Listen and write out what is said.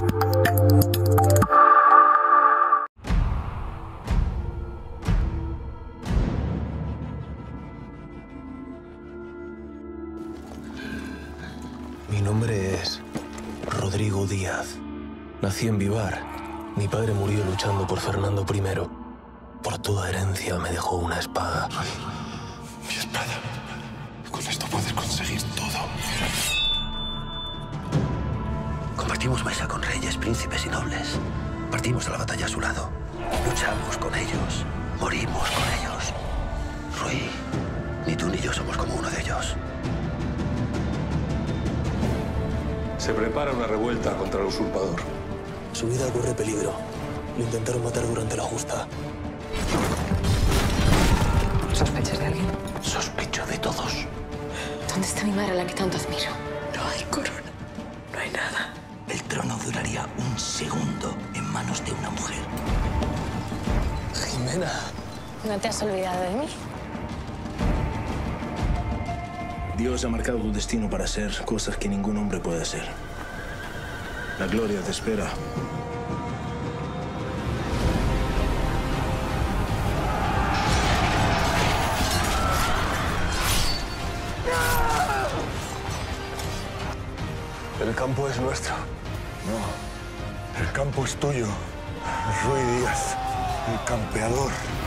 Mi nombre es Rodrigo Díaz. Nací en Vivar. Mi padre murió luchando por Fernando I. Por toda herencia me dejó una espada. Mi espada. Con esto puedes conseguir todo. Compartimos mesa con reyes, príncipes y nobles. Partimos a la batalla a su lado. Luchamos con ellos. Morimos con ellos. Rui, ni tú ni yo somos como uno de ellos. Se prepara una revuelta contra el usurpador. Su vida corre peligro. Lo intentaron matar durante la justa. ¿Sospechas de alguien? Sospecho de todos. ¿Dónde está mi madre a la que tanto admiro? Jimena. ¿No te has olvidado de mí? Dios ha marcado tu destino para hacer cosas que ningún hombre puede hacer. La gloria te espera. El campo es nuestro. No. El campo es tuyo. Rui Díaz, el campeador.